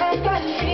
hasta el.